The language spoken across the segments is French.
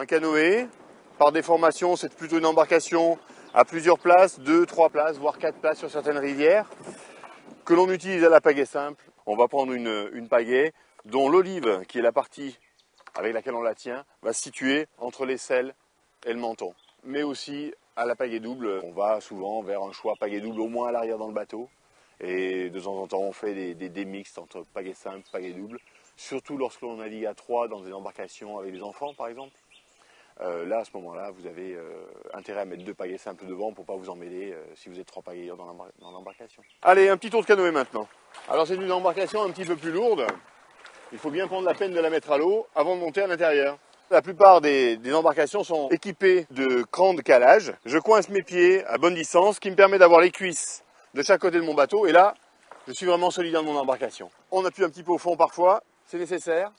Un canoë, par déformation, c'est plutôt une embarcation à plusieurs places, deux, trois places, voire quatre places sur certaines rivières, que l'on utilise à la pagaie simple. On va prendre une, pagaie dont l'olive, qui est la partie avec laquelle on la tient, va se situer entre l'aisselle et le menton. Mais aussi à la pagaie double, on va souvent vers un choix pagaie double au moins à l'arrière dans le bateau. Et de temps en temps, on fait des, des, des mixtes entre pagaie simple, pagaie double. Surtout lorsque l'on navigue à trois dans des embarcations avec des enfants, par exemple. Euh, là, à ce moment-là, vous avez euh, intérêt à mettre deux pagaies simples devant pour ne pas vous emmêler euh, si vous êtes trois pagayeurs dans l'embarcation. Allez, un petit tour de canoë maintenant. Alors, c'est une embarcation un petit peu plus lourde. Il faut bien prendre la peine de la mettre à l'eau avant de monter à l'intérieur. La plupart des, embarcations sont équipées de crans de calage. Je coince mes pieds à bonne distance, ce qui me permet d'avoir les cuisses de chaque côté de mon bateau. Et là, je suis vraiment solide dans mon embarcation. On appuie un petit peu au fond parfois, c'est nécessaire.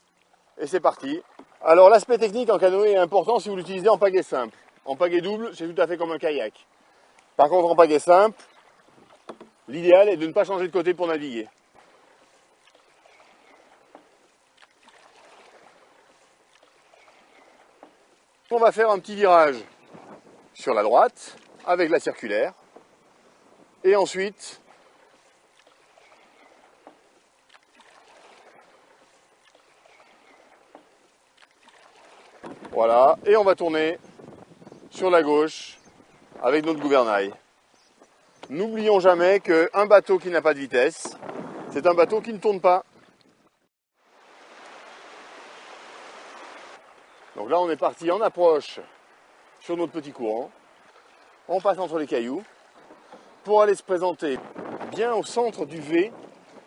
Et c'est parti. Alors l'aspect technique en canoë est important si vous l'utilisez en pagaie simple. En pagaie double, c'est tout à fait comme un kayak. Par contre, en pagaie simple, l'idéal est de ne pas changer de côté pour naviguer. On va faire un petit virage sur la droite avec la circulaire. Et ensuite, Voilà, et on va tourner sur la gauche avec notre gouvernail. N'oublions jamais qu'un bateau qui n'a pas de vitesse, c'est un bateau qui ne tourne pas. Donc là, on est parti en approche sur notre petit courant. On passe entre les cailloux pour aller se présenter bien au centre du V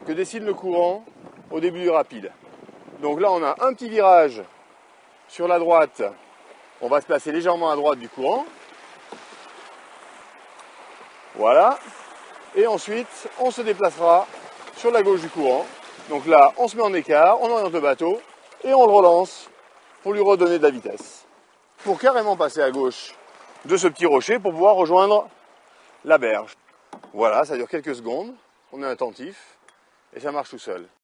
que décide le courant au début du rapide. Donc là, on a un petit virage sur la droite, on va se placer légèrement à droite du courant. Voilà. Et ensuite, on se déplacera sur la gauche du courant. Donc là, on se met en écart, on oriente le bateau et on le relance pour lui redonner de la vitesse. Pour carrément passer à gauche de ce petit rocher pour pouvoir rejoindre la berge. Voilà, ça dure quelques secondes, on est attentif et ça marche tout seul.